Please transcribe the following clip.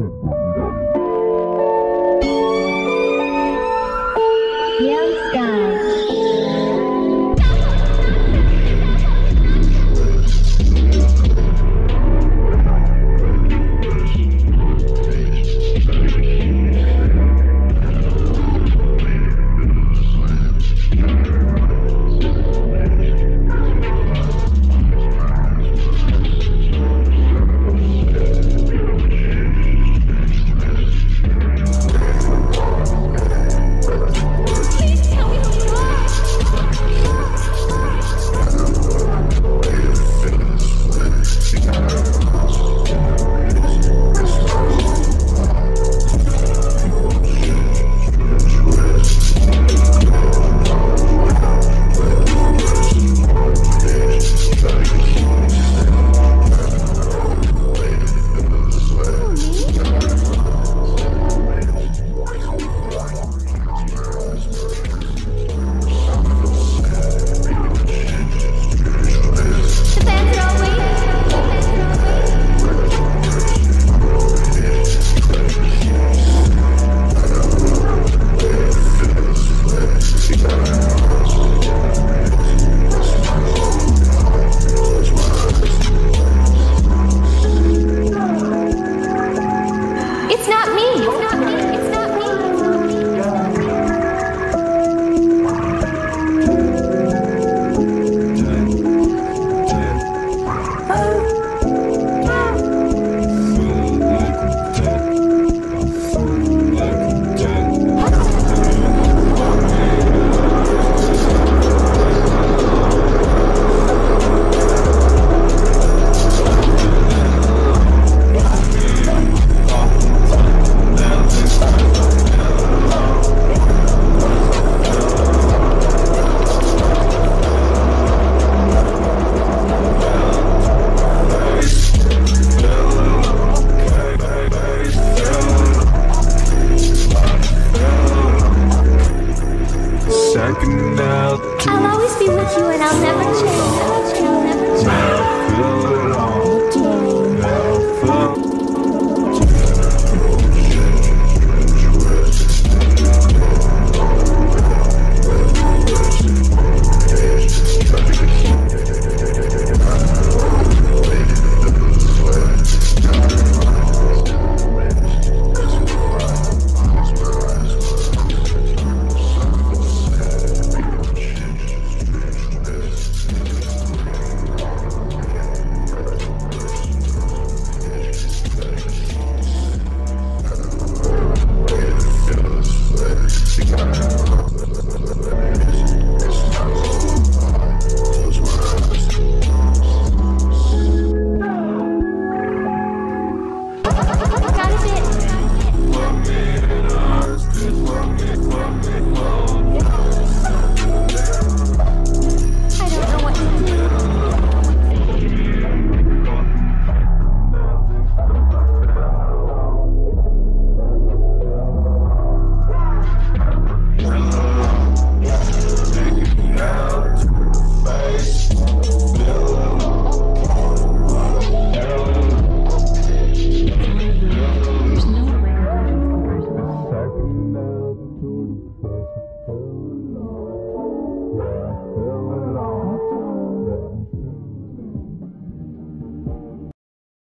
Saklandı. to. I'll always be with you and I'll never change.